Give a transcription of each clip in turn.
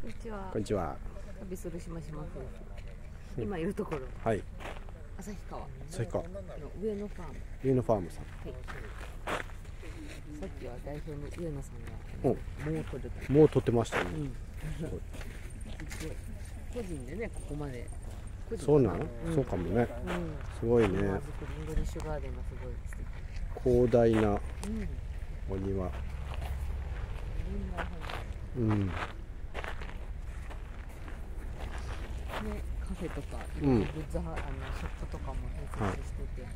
こんにちは。こんにちは。旅するしましま夫婦今いるところ。はい。旭川。のそれか、上野ファーム。上野ファームさん。はい。さっきは代表の上野さんうんがもう取れたもう撮ってましたね。うん。すごい。個人でねここまで。そうなの、うん。そうかもね。うん。すごいね。広大なうん。お庭。みん。なうん。ねカフェとかうんグッズはあのショップとかも併設してて、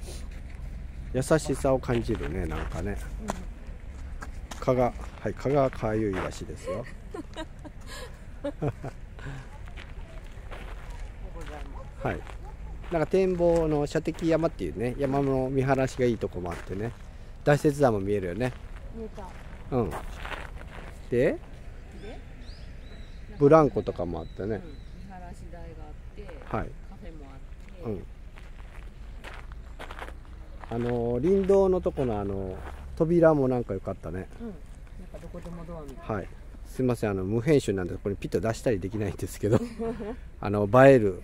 優しさを感じるね、なんかね。蚊が、はい、蚊がかゆいらしいですよ。ここございますはい。なんか展望の射的山っていうね、山の見晴らしがいいとこもあってね。大雪山も見えるよね。見えたうん。で、で？ブランコとかもあってねうん。見晴らし台があって、はい。カフェもあって、うん。あの林道のとこのあの扉もなんか良かったね。うん、なんかどこでもドアみたいはい。すいませんあの無編集なんでこれピッと出したりできないんですけど、あの映える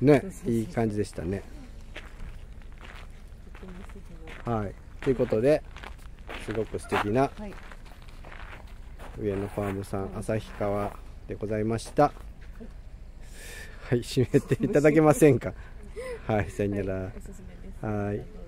ねいい感じでしたね。とても素敵なはい。ということですごく素敵なはい上野ファームさん旭川でございました。はい、締めていただけませんか。はい、さよなら。はい